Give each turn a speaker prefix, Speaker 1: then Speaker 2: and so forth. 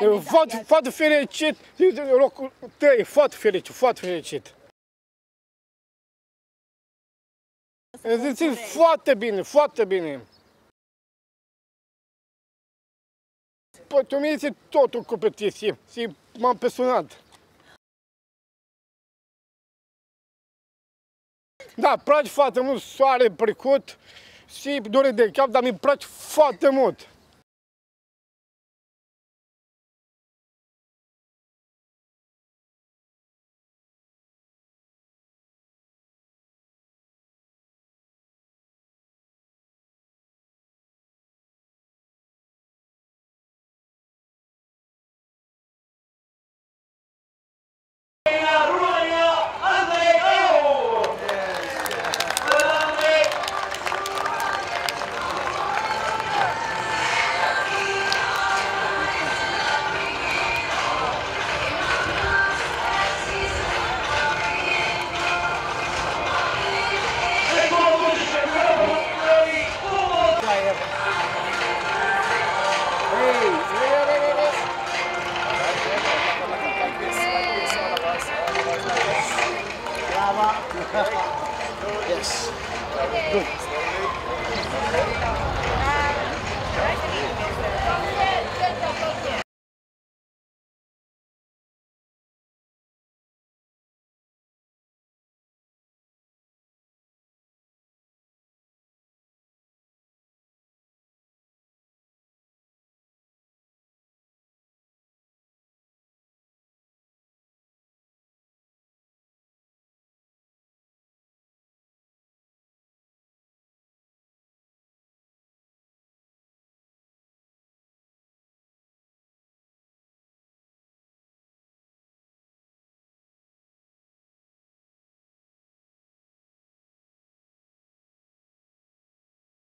Speaker 1: Eu Foarte, foarte fericit, locul tăi, foarte fericit, foarte fericit. Îți zic foarte bine, foarte bine. Păi, tu mi este totul competiție, și m-am personat. Da, place foarte mult soare precut și dure de cap, dar mi place foarte mult.
Speaker 2: Yes. Good.